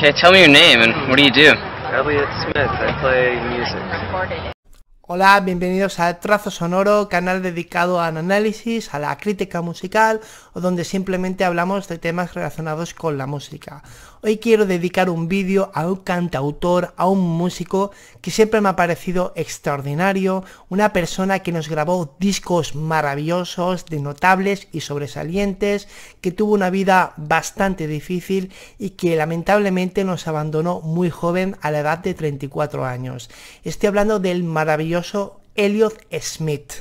Okay, tell me your name and what do you do? Elliot Smith. I play music. Hola, bienvenidos a Trazo Sonoro, canal dedicado al análisis, a la crítica musical o donde simplemente hablamos de temas relacionados con la música. Hoy quiero dedicar un vídeo a un cantautor, a un músico que siempre me ha parecido extraordinario, una persona que nos grabó discos maravillosos, de notables y sobresalientes, que tuvo una vida bastante difícil y que lamentablemente nos abandonó muy joven a la edad de 34 años. Estoy hablando del maravilloso Elliot Smith.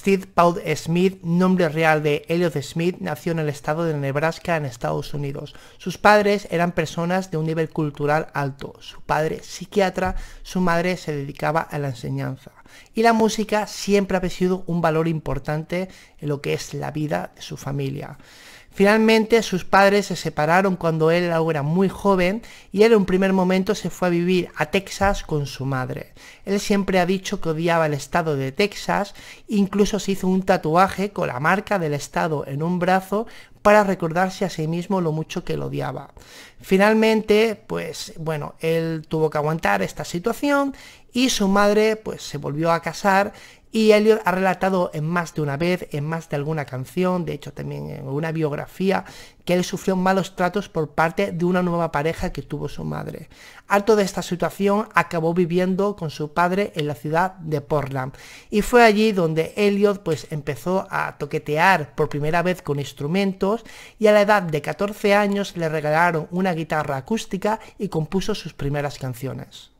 Steve Paul Smith, nombre real de Elliot Smith, nació en el estado de Nebraska, en Estados Unidos. Sus padres eran personas de un nivel cultural alto. Su padre, psiquiatra, su madre se dedicaba a la enseñanza. Y la música siempre ha sido un valor importante en lo que es la vida de su familia. Finalmente sus padres se separaron cuando él era muy joven y él en un primer momento se fue a vivir a Texas con su madre. Él siempre ha dicho que odiaba el estado de Texas, incluso se hizo un tatuaje con la marca del estado en un brazo para recordarse a sí mismo lo mucho que lo odiaba. Finalmente, pues bueno, él tuvo que aguantar esta situación y su madre pues se volvió a casar y Elliot ha relatado en más de una vez, en más de alguna canción, de hecho también en una biografía, que él sufrió malos tratos por parte de una nueva pareja que tuvo su madre. Harto de esta situación, acabó viviendo con su padre en la ciudad de Portland. Y fue allí donde Elliot pues empezó a toquetear por primera vez con instrumentos y a la edad de 14 años le regalaron una guitarra acústica y compuso sus primeras canciones.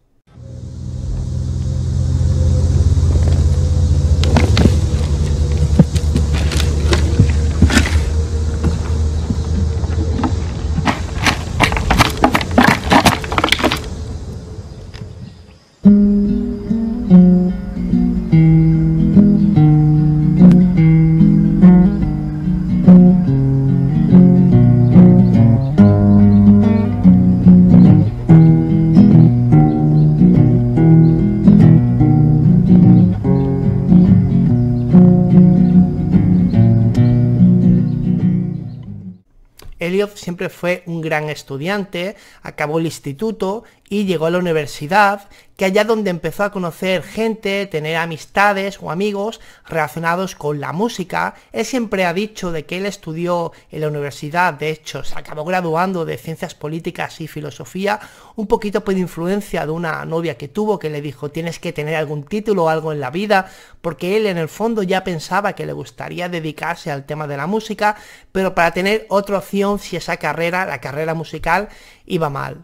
Fue un gran estudiante, acabó el instituto y llegó a la universidad, que allá donde empezó a conocer gente, tener amistades o amigos relacionados con la música. Él siempre ha dicho de que él estudió en la universidad, de hecho se acabó graduando de ciencias políticas y filosofía, un poquito por influencia de una novia que tuvo que le dijo tienes que tener algún título o algo en la vida, porque él en el fondo ya pensaba que le gustaría dedicarse al tema de la música, pero para tener otra opción si esa carrera, la carrera musical, iba mal.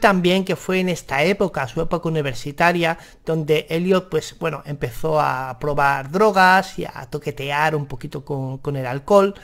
También que fue en esta época, su época universitaria, donde Elliot, pues bueno, empezó a probar drogas y a toquetear un poquito con, con el alcohol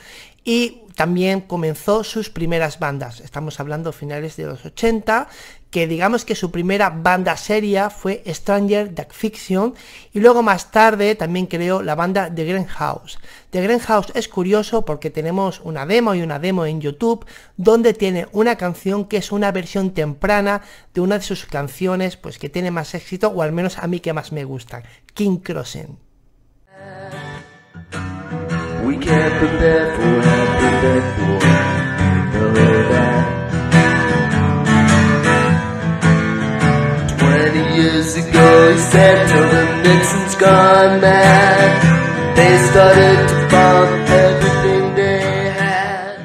y también comenzó sus primeras bandas. Estamos hablando finales de los 80, que digamos que su primera banda seria fue Stranger Dark Fiction y luego más tarde también creó la banda The Greenhouse. The Greenhouse es curioso porque tenemos una demo y una demo en YouTube donde tiene una canción que es una versión temprana de una de sus canciones pues que tiene más éxito o al menos a mí que más me gustan, King Crossing. 30 years ago, he said, till the Nixon's gone mad, they started to bomb everything they had.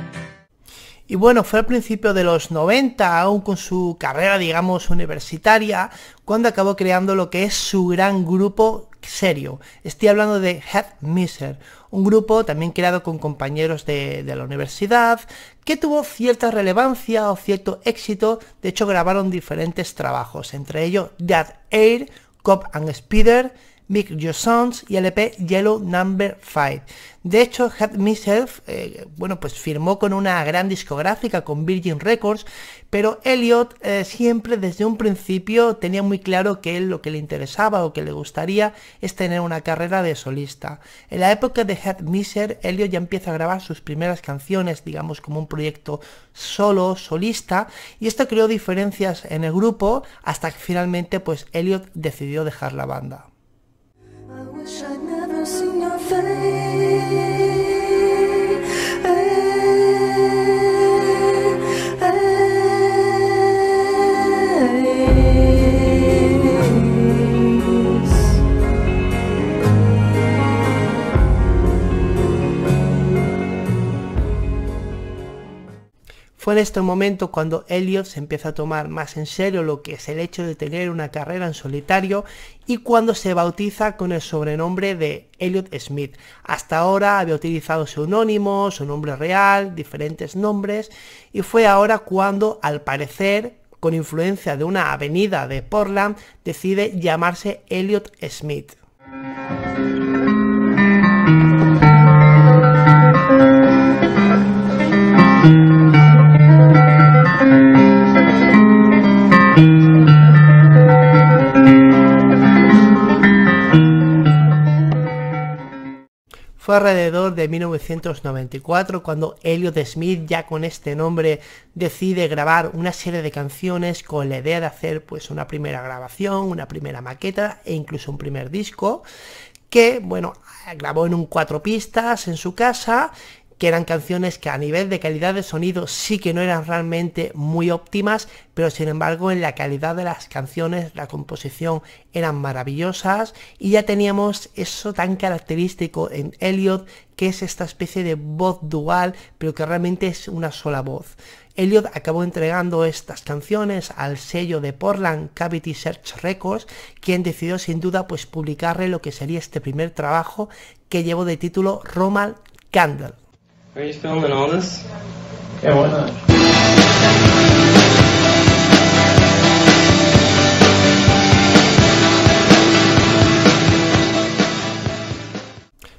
Y bueno, fue al principio de los 90, aún con su carrera, digamos, universitaria, cuando acabó creando lo que es su gran grupo serio. Estoy hablando de Head Miser, un grupo también creado con compañeros de, de, la universidad, que tuvo cierta relevancia o cierto éxito, de hecho grabaron diferentes trabajos, entre ellos Dead Air, Cop and Speeder, Make Your Sons y el EP Yellow Number 5. De hecho, Had Myself, eh, bueno, pues firmó con una gran discográfica, con Virgin Records, pero Elliot eh, siempre desde un principio tenía muy claro que él lo que le interesaba o que le gustaría es tener una carrera de solista. En la época de Had Miser, Elliot ya empieza a grabar sus primeras canciones, digamos como un proyecto solo, solista, y esto creó diferencias en el grupo hasta que finalmente pues Elliot decidió dejar la banda. Wish I'd never seen your face. Fue en este momento cuando Elliot se empieza a tomar más en serio lo que es el hecho de tener una carrera en solitario y cuando se bautiza con el sobrenombre de Elliot Smith. Hasta ahora había utilizado seudónimo, su nombre real, diferentes nombres y fue ahora cuando al parecer con influencia de una avenida de Portland decide llamarse Elliot Smith. Alrededor de 1994 cuando Elliot Smith, ya con este nombre, decide grabar una serie de canciones con la idea de hacer pues una primera grabación, una primera maqueta e incluso un primer disco que, bueno, grabó en un cuatro pistas en su casa que eran canciones que a nivel de calidad de sonido sí que no eran realmente muy óptimas, pero sin embargo en la calidad de las canciones, la composición eran maravillosas y ya teníamos eso tan característico en Elliot que es esta especie de voz dual, pero que realmente es una sola voz. Elliot acabó entregando estas canciones al sello de Portland Cavity Search Records, quien decidió sin duda pues publicarle lo que sería este primer trabajo que llevó de título Romal Candle. Are you filming all this? Yeah, why not?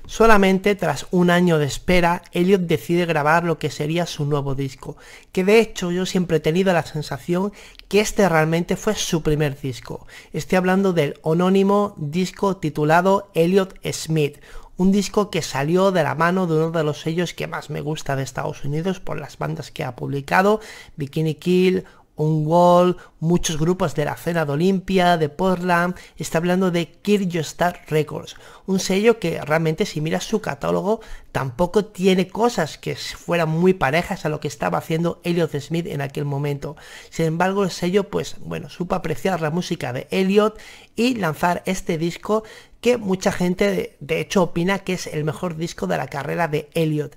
Solamente tras un año de espera, Elliot decide grabar lo que sería su nuevo disco, que de hecho yo siempre he tenido la sensación que este realmente fue su primer disco. Estoy hablando del anónimo disco titulado Elliot Smith, un disco que salió de la mano de uno de los sellos que más me gusta de Estados Unidos por las bandas que ha publicado, Bikini Kill, un Wall, muchos grupos de la escena de Olimpia, de Portland, está hablando de Kill Star Records, un sello que realmente si miras su catálogo tampoco tiene cosas que fueran muy parejas a lo que estaba haciendo Elliot Smith en aquel momento. Sin embargo, el sello pues bueno, supo apreciar la música de Elliot y lanzar este disco que mucha gente de hecho opina que es el mejor disco de la carrera de Elliot.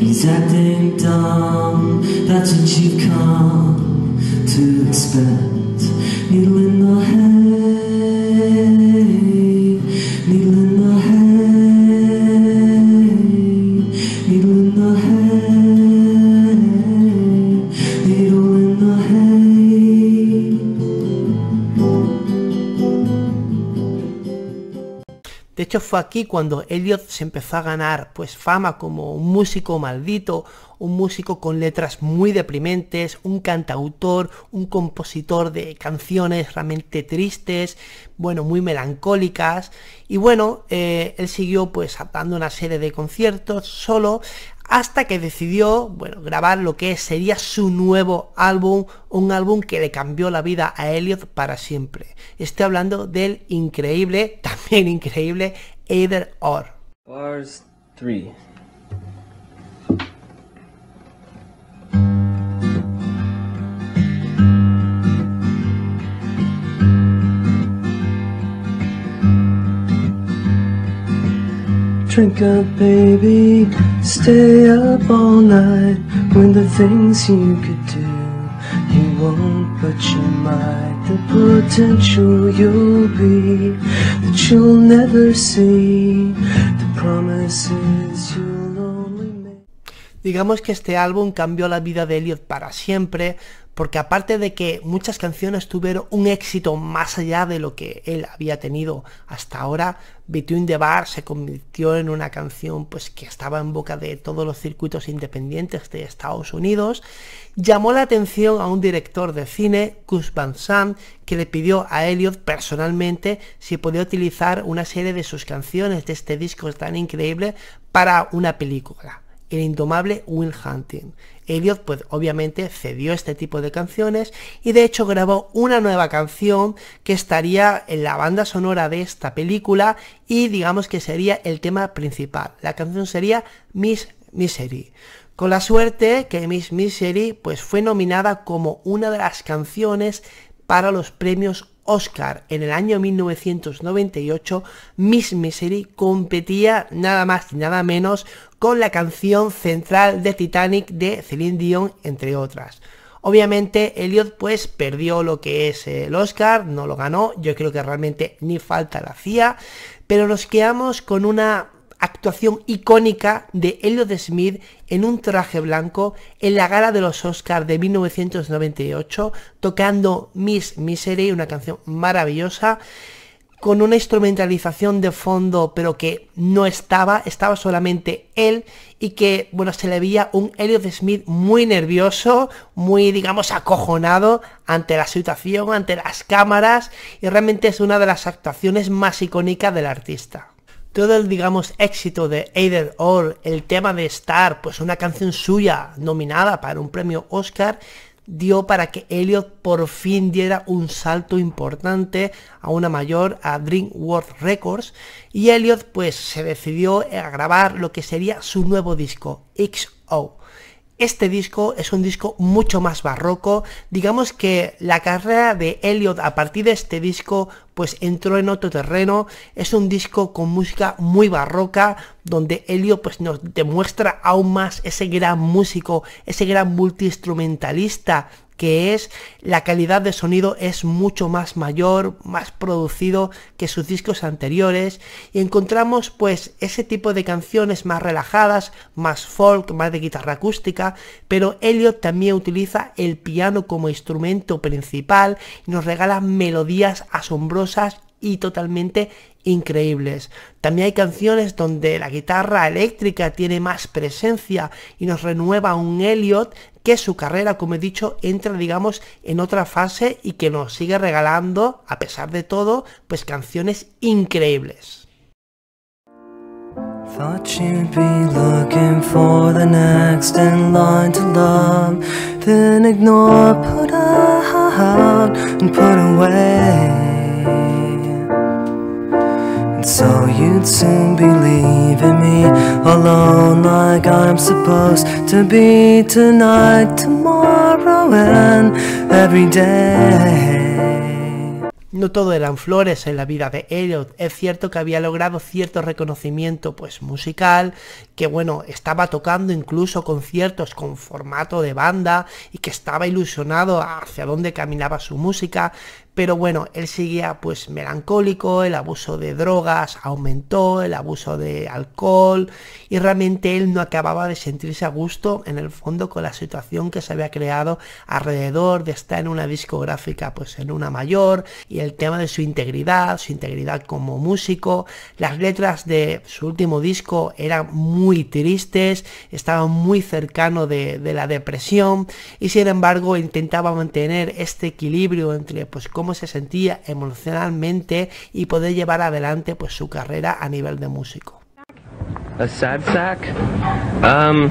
He's acting dumb, that's what you've come to expect. Hecho fue aquí cuando Elliot se empezó a ganar pues fama como un músico maldito, un músico con letras muy deprimentes, un cantautor, un compositor de canciones realmente tristes, bueno, muy melancólicas. Y bueno, eh, él siguió pues dando una serie de conciertos solo hasta que decidió, bueno, grabar lo que sería su nuevo álbum, un álbum que le cambió la vida a Elliot para siempre. Estoy hablando del increíble, también increíble, Either Or. Bars 3. Drink up, baby, stay up all night. When the things you could do, you won't, but you might. The potential you'll be that you'll never see. The promises you'll. Digamos que este álbum cambió la vida de Elliot para siempre, porque aparte de que muchas canciones tuvieron un éxito más allá de lo que él había tenido hasta ahora, Between the Bar se convirtió en una canción pues que estaba en boca de todos los circuitos independientes de Estados Unidos, llamó la atención a un director de cine, Gus Van Sant, que le pidió a Elliot personalmente si podía utilizar una serie de sus canciones de este disco tan increíble para una película el indomable Will Hunting. Elliot pues obviamente cedió este tipo de canciones y de hecho grabó una nueva canción que estaría en la banda sonora de esta película y digamos que sería el tema principal. La canción sería Miss Misery. Con la suerte que Miss Misery pues fue nominada como una de las canciones para los premios Oscar en el año 1998, Miss Misery competía nada más y nada menos con la canción central de Titanic de Celine Dion, entre otras. Obviamente Elliot pues perdió lo que es el Oscar, no lo ganó, yo creo que realmente ni falta la hacía, pero nos quedamos con una actuación icónica de Elliot Smith en un traje blanco en la gala de los Oscars de 1998, tocando Miss Misery, una canción maravillosa con una instrumentalización de fondo, pero que no estaba, estaba solamente él y que, bueno, se le veía un Elliot Smith muy nervioso, muy, digamos, acojonado ante la situación, ante las cámaras, y realmente es una de las actuaciones más icónicas del artista todo el, digamos, éxito de Either Or, el tema de Star, pues una canción suya nominada para un premio Oscar, dio para que Elliot por fin diera un salto importante a una mayor, a DreamWorks Records, y Elliot pues se decidió a grabar lo que sería su nuevo disco, XO. Este disco es un disco mucho más barroco, digamos que la carrera de Elliot a partir de este disco pues entró en otro terreno, es un disco con música muy barroca, donde Elliot pues nos demuestra aún más ese gran músico, ese gran multiinstrumentalista que es la calidad de sonido es mucho más mayor, más producido que sus discos anteriores y encontramos pues ese tipo de canciones más relajadas, más folk, más de guitarra acústica, pero Elliot también utiliza el piano como instrumento principal y nos regala melodías asombrosas y totalmente increíbles. También hay canciones donde la guitarra eléctrica tiene más presencia y nos renueva un Elliot que su carrera, como he dicho, entra, digamos, en otra fase y que nos sigue regalando, a pesar de todo, pues canciones increíbles. So you'd soon be leaving me alone like I'm supposed to be tonight, tomorrow and every day. No todo eran flores en la vida de Elliot. Es cierto que había logrado cierto reconocimiento pues musical, que bueno, estaba tocando incluso conciertos con formato de banda y que estaba ilusionado hacia dónde caminaba su música, pero bueno, él seguía pues melancólico, el abuso de drogas aumentó, el abuso de alcohol y realmente él no acababa de sentirse a gusto en el fondo con la situación que se había creado alrededor de estar en una discográfica pues en una mayor y el tema de su integridad, su integridad como músico, las letras de su último disco eran muy tristes, estaban muy cercano de, de la depresión y sin embargo intentaba mantener este equilibrio entre pues cómo se sentía emocionalmente y poder llevar adelante pues su carrera a nivel de músico. A sad sack? Um,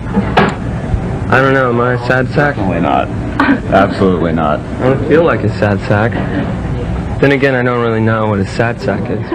I don't know. Am I a sad sack? Definitely not. Absolutely not. I don't feel like a sad sack. Then again, I don't really know what a sad sack is.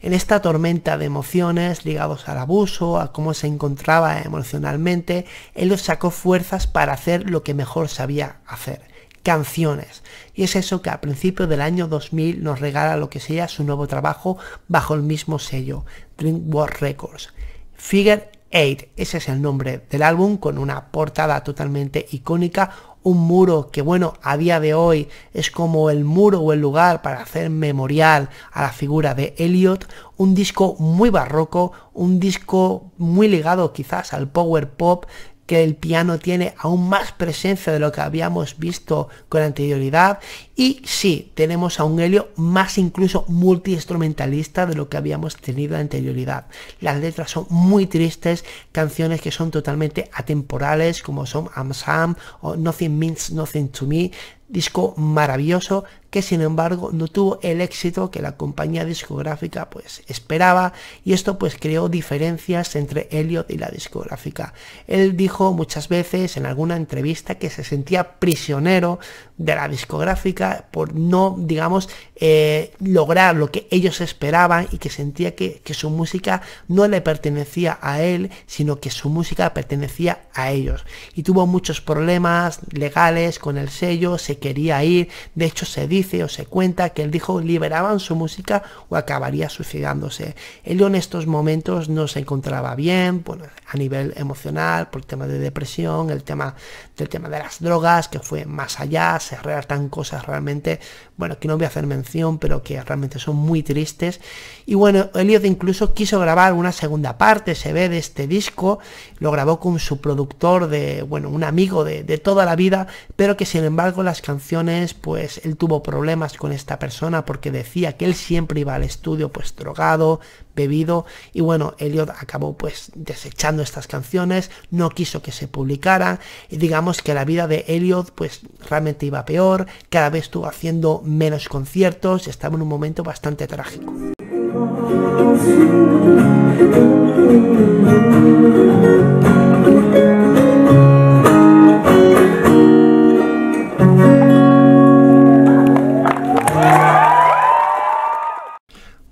En esta tormenta de emociones ligados al abuso, a cómo se encontraba emocionalmente, él sacó fuerzas para hacer lo que mejor sabía hacer canciones. Y es eso que a principios del año 2000 nos regala lo que sea su nuevo trabajo bajo el mismo sello, DreamWorks Records. Figure 8, ese es el nombre del álbum con una portada totalmente icónica, un muro que bueno, a día de hoy es como el muro o el lugar para hacer memorial a la figura de Elliot, un disco muy barroco, un disco muy ligado quizás al power pop, que el piano tiene aún más presencia de lo que habíamos visto con anterioridad y sí, tenemos a un Helio más incluso multiinstrumentalista de lo que habíamos tenido en anterioridad. Las letras son muy tristes, canciones que son totalmente atemporales como son I'm Sam o Nothing Means Nothing to Me, disco maravilloso que sin embargo no tuvo el éxito que la compañía discográfica pues esperaba y esto pues creó diferencias entre Elliot y la discográfica. Él dijo muchas veces en alguna entrevista que se sentía prisionero de la discográfica por no digamos eh, lograr lo que ellos esperaban y que sentía que, que su música no le pertenecía a él sino que su música pertenecía a ellos y tuvo muchos problemas legales con el sello, se quería ir, de hecho se dice o se cuenta que él dijo liberaban su música o acabaría suicidándose. Él en estos momentos no se encontraba bien, a nivel emocional, por el tema de depresión, el tema del tema de las drogas, que fue más allá, se relatan cosas realmente, bueno, que no voy a hacer mención, pero que realmente son muy tristes. Y bueno, Elliot incluso quiso grabar una segunda parte, se ve de este disco, lo grabó con su productor de, bueno, un amigo de, de toda la vida, pero que sin embargo las canciones, pues él tuvo problemas con esta persona porque decía que él siempre iba al estudio pues drogado, bebido. Y bueno, Elliot acabó pues desechando estas canciones, no quiso que se publicaran y digamos que la vida de Elliot pues realmente iba peor, cada vez estuvo haciendo menos conciertos estaba en un momento bastante trágico.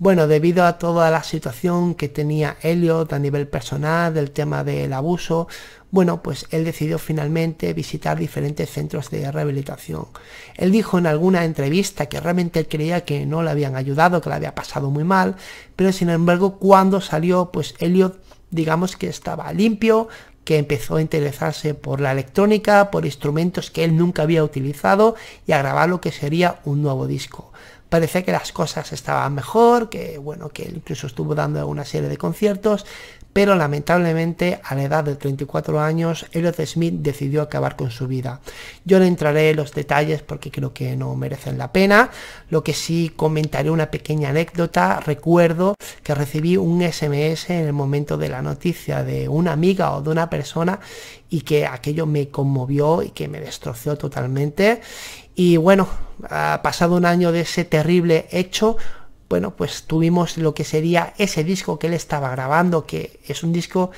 Bueno, debido a toda la situación que tenía Elliot a nivel personal, del tema del abuso, bueno, pues él decidió finalmente visitar diferentes centros de rehabilitación. Él dijo en alguna entrevista que realmente él creía que no le habían ayudado, que le había pasado muy mal, pero sin embargo cuando salió, pues Elliot digamos que estaba limpio, que empezó a interesarse por la electrónica, por instrumentos que él nunca había utilizado y a grabar lo que sería un nuevo disco parecía que las cosas estaban mejor, que bueno, que él incluso estuvo dando una serie de conciertos, pero lamentablemente a la edad de 34 años Elliot Smith decidió acabar con su vida. Yo no entraré en los detalles porque creo que no merecen la pena, lo que sí comentaré una pequeña anécdota, recuerdo que recibí un SMS en el momento de la noticia de una amiga o de una persona y que aquello me conmovió y que me destrozó totalmente. Y bueno, pasado un año de ese terrible hecho, bueno, pues tuvimos lo que sería ese disco que él estaba grabando, que es un disco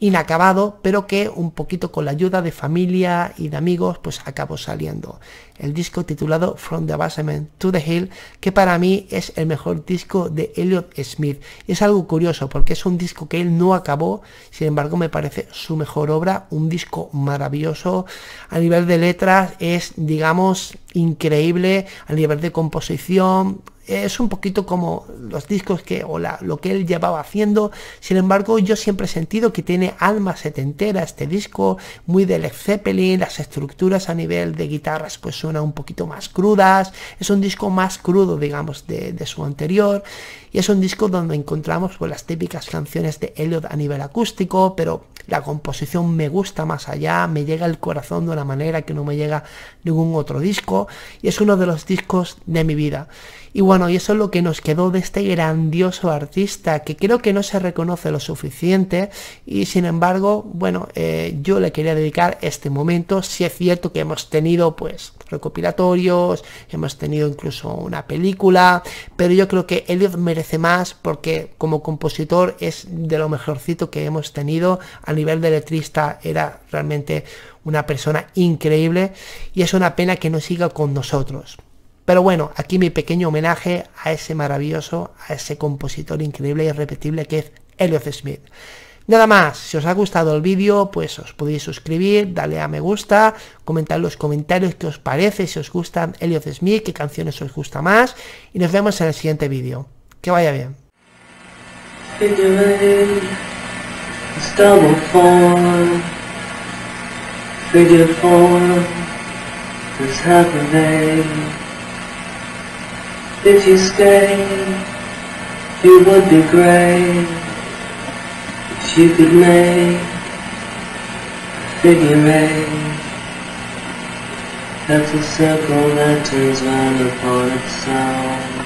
inacabado, pero que un poquito con la ayuda de familia y de amigos, pues acabó saliendo. El disco titulado From the Basement to the Hill, que para mí es el mejor disco de Elliot Smith. es algo curioso porque es un disco que él no acabó, sin embargo me parece su mejor obra, un disco maravilloso. A nivel de letras es, digamos, increíble, a nivel de composición, es un poquito como los discos que o lo que él llevaba haciendo sin embargo yo siempre he sentido que tiene alma setentera este disco muy de Led Zeppelin las estructuras a nivel de guitarras pues un poquito más crudas es un disco más crudo digamos de, de su anterior y es un disco donde encontramos pues, las típicas canciones de Elliot a nivel acústico pero la composición me gusta más allá me llega al corazón de una manera que no me llega ningún otro disco y es uno de los discos de mi vida y bueno, y eso es lo que nos quedó de este grandioso artista que creo que no se reconoce lo suficiente y sin embargo, bueno, eh, yo le quería dedicar este momento. Si es cierto que hemos tenido pues recopilatorios, hemos tenido incluso una película, pero yo creo que Elliot merece más porque como compositor es de lo mejorcito que hemos tenido. A nivel de letrista era realmente una persona increíble y es una pena que no siga con nosotros. Pero bueno, aquí mi pequeño homenaje a ese maravilloso, a ese compositor increíble y irrepetible que es Elliot Smith. Nada más, si os ha gustado el vídeo, pues os podéis suscribir, darle a me gusta, comentar en los comentarios qué os parece, si os gustan Elliot Smith, qué canciones os gusta más, y nos vemos en el siguiente vídeo. Que vaya bien. If you stay, you would be great. If you could make a figure eight, that's a circle that turns round upon itself.